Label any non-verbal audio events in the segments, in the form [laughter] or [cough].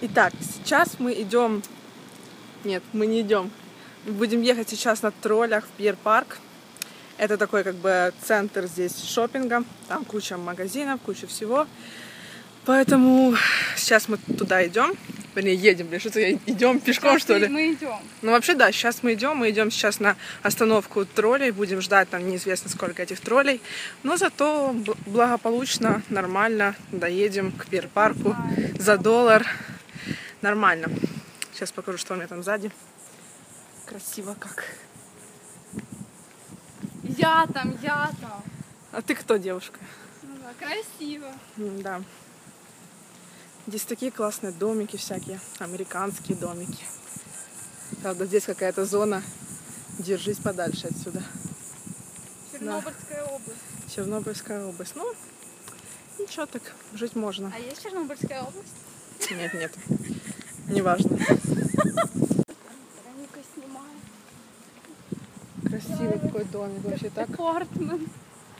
Итак, сейчас мы идем... Нет, мы не идем. Мы будем ехать сейчас на троллях в Пьер-парк. Это такой как бы центр здесь шопинга. Там куча магазинов, куча всего. Поэтому сейчас мы туда идем. Вернее, едем, блин, что-то идем пешком, Сейчас что ли? Мы идем. Ну, вообще, да, сейчас мы идем, мы идем сейчас на остановку троллей, будем ждать там неизвестно сколько этих троллей, но зато благополучно, нормально доедем к пирпарку за доллар. Нормально. Сейчас покажу, что у меня там сзади. Красиво как. Я там, я там. А ты кто, девушка? Ну да, красиво. М, Да. Здесь такие классные домики всякие, американские домики. Правда, здесь какая-то зона. Держись подальше отсюда. Чернобыльская область. Чернобыльская область. Ну, ничего так, жить можно. А есть Чернобыльская область? Нет, нет. Неважно. Вероника снимает. Красивый какой домик вообще так. Апартмент.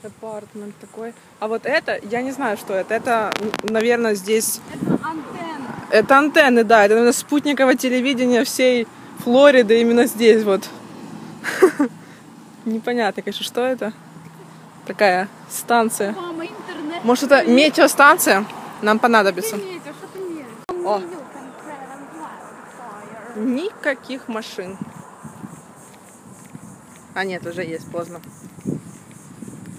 Апартмент такой. А вот это, я не знаю, что это. Это, наверное, здесь... Это антенна. Это антенны, да. Это, наверное, спутниковое телевидение всей Флориды именно здесь вот. [laughs] Непонятно, конечно, что это. Такая станция. Мама, интернет. Может, это метеостанция? Нам понадобится. О. Никаких машин. А нет, уже есть, поздно.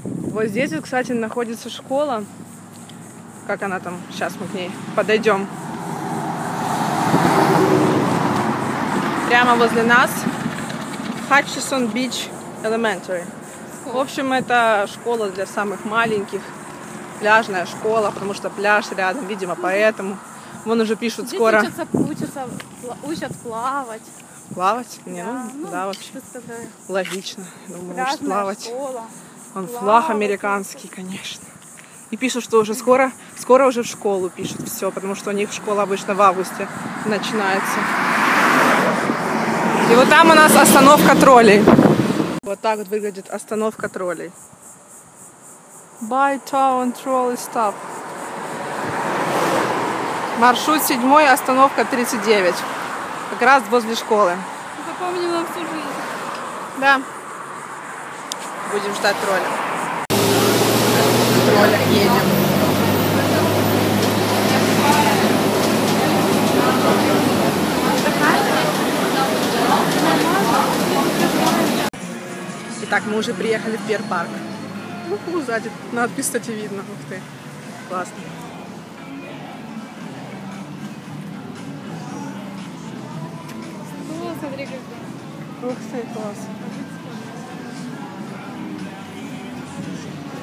Вот здесь, вот, кстати, находится школа. Как она там? Сейчас мы к ней подойдем. Прямо возле нас Hutchison Beach Elementary. В общем, это школа для самых маленьких. Пляжная школа, потому что пляж рядом, видимо, поэтому. Вон уже пишут Здесь скоро учатся, учатся, учат плавать. плавать. Не, ну, ну, да, вообще. Логично. Думаю, Пляжная плавать. школа. Он флаг плавать. американский, конечно. И пишут, что уже скоро, скоро уже в школу пишут все, потому что у них школа обычно в августе начинается. И вот там у нас остановка троллей. Вот так вот выглядит остановка троллей. By Town Trolley Stop. Маршрут 7, остановка 39. Как раз возле школы. Запомним на всю жизнь. Да. Будем ждать тролля. На троллях едем. Итак, мы уже приехали в Пер-парк. Сзади надпись, кстати, видно. Ух ты. Классно. Смотри, как Ух ты, класс.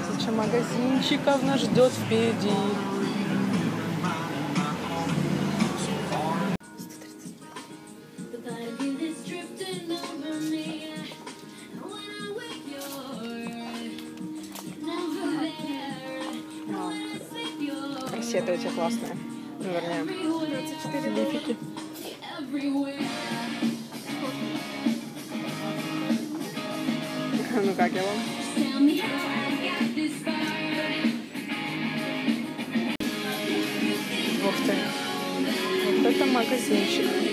Куча магазинчиков нас ждет впереди. The violin is drifting over me. Ну как я вам? Ух ты. Вот это магазинчик.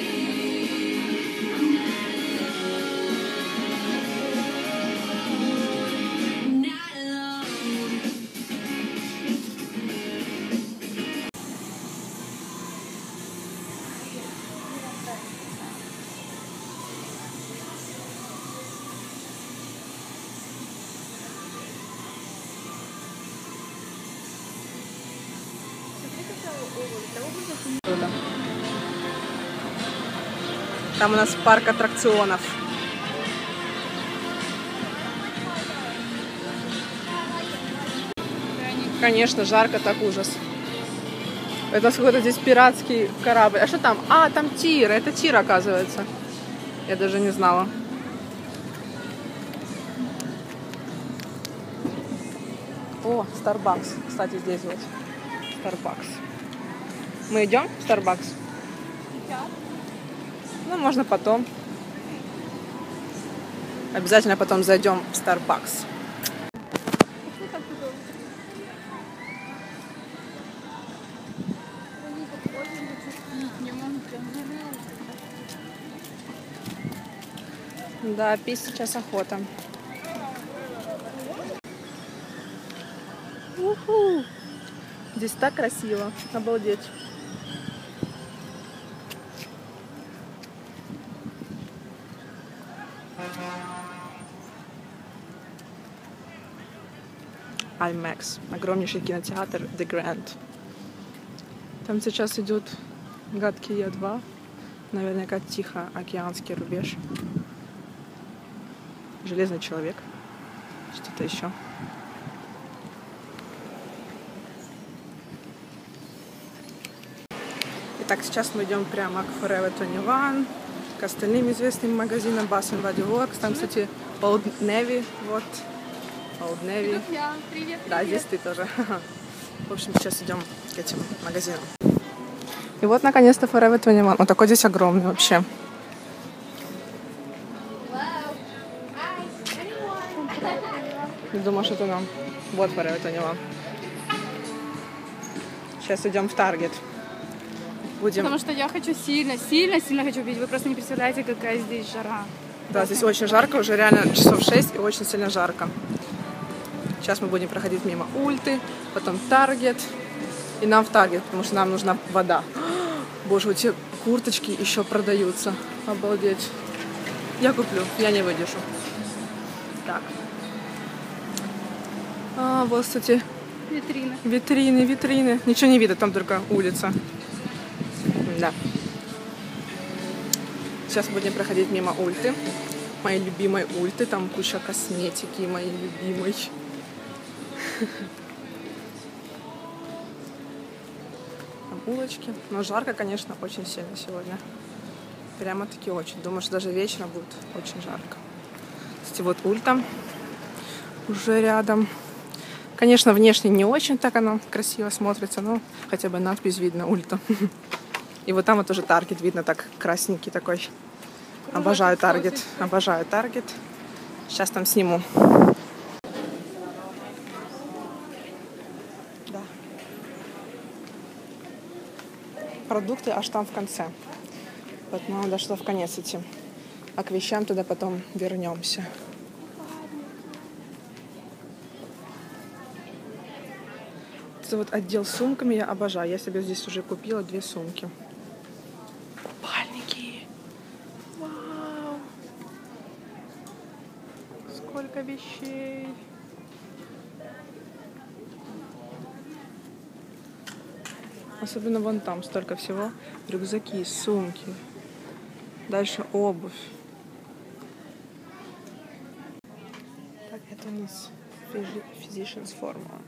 Там у нас парк аттракционов. Конечно, жарко, так ужас. Это какой-то здесь пиратский корабль. А что там? А, там тир. Это тир, оказывается. Я даже не знала. О, Starbucks. Кстати, здесь вот. Starbucks. Мы идем в Starbucks? Ну, можно потом. Обязательно потом зайдем в Starbucks. Да, пить сейчас охота. Уху! Здесь так красиво. Обалдеть. IMAX. Огромнейший кинотеатр The Grand. Там сейчас идет гадкий я 2. Наверняка тихо океанский рубеж. Железный человек. Что-то еще. Итак, сейчас мы идем прямо к Forever 21, к остальным известным магазинам Bass Body Works. Там, кстати, Old Navy, вот. Old Navy. Я. Привет, Да, здесь ты тоже. [laughs] В общем, сейчас идем к этим магазинам. И вот, наконец-то, Forever 21. Он такой здесь огромный вообще. Я думаю, что это нам. Вот Forever 21. Сейчас идем в Таргет. Будем... Потому что я хочу сильно, сильно, сильно хочу пить. Вы просто не представляете, какая здесь жара. Да, здесь очень жарко, уже реально часов 6 и очень сильно жарко. Сейчас мы будем проходить мимо Ульты, потом Таргет. И нам в Таргет, потому что нам нужна вода. [gasps] Боже, вот эти курточки еще продаются. Обалдеть. Я куплю, я не выдержу. Так. А, вот, кстати, Витрина. витрины, витрины. Ничего не видно, там только улица. Да. Сейчас будем проходить мимо ульты. Моей любимой ульты. Там куча косметики моей любимой. [laughs] Там улочки. Но жарко, конечно, очень сильно сегодня. Прямо-таки очень. Думаю, что даже вечером будет очень жарко. Кстати, вот ульта уже рядом. Конечно, внешне не очень так оно красиво смотрится, но хотя бы надпись видно ульта. [laughs] И вот там вот тоже таргет видно так красненький такой. Обожаю таргет. Обожаю таргет. Сейчас там сниму. Продукты аж там в конце. Поэтому надо что в конец идти. А к вещам туда потом вернемся. Это вот отдел с сумками я обожаю. Я себе здесь уже купила две сумки. Купальники. Вау. Сколько вещей. Особенно вон там столько всего. Рюкзаки, сумки. Дальше обувь. Так, это у нас Physi- Physicians Formula.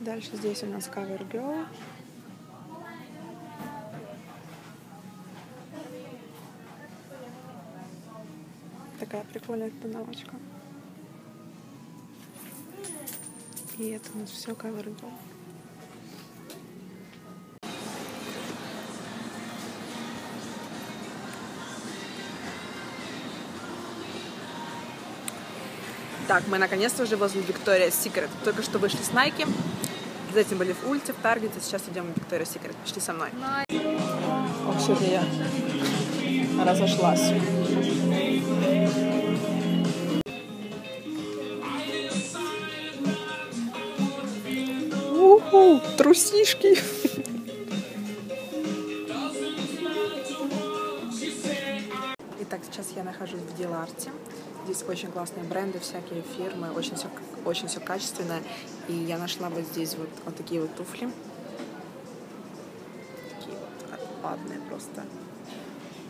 Дальше здесь у нас Cover Girl. Такая прикольная тоналочка. И это у нас все Girl. Так, мы наконец-то уже возле Victoria's Secret. Только что вышли с Nike. Этим были в Ульте, в Таргете. Сейчас идем в Victoria's Secret. Пошли со мной. Вообще-то я разошлась. Трусишки. Итак, сейчас я нахожусь в Диларте. Здесь очень классные бренды, всякие фирмы, очень все, очень все качественное. И я нашла вот здесь вот, вот такие вот туфли. Такие вот отпадные просто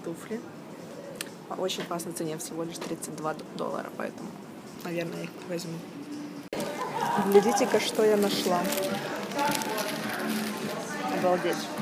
туфли. По очень классной цене, всего лишь 32 д- доллара, поэтому, наверное, я их возьму. Глядите-ка, что я нашла. Обалдеть. там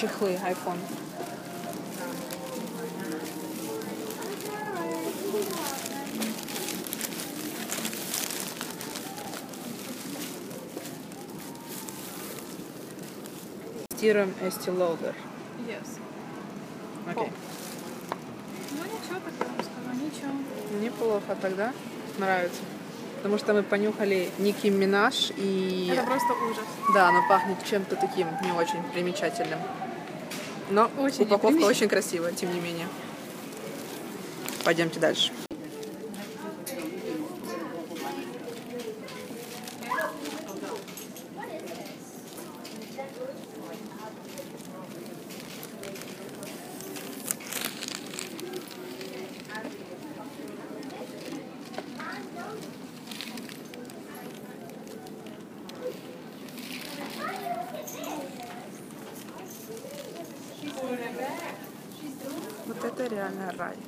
чехлы iPhone. Тестируем Estee Lauder. Yes. Окей. Ну ничего, так я вам скажу, ничего. Неплохо тогда. Нравится. Потому что мы понюхали Ники Минаж и... Это просто ужас. Да, оно пахнет чем-то таким не очень примечательным. Но Очень упаковка очень красивая, тем не менее. Пойдемте дальше. Вот это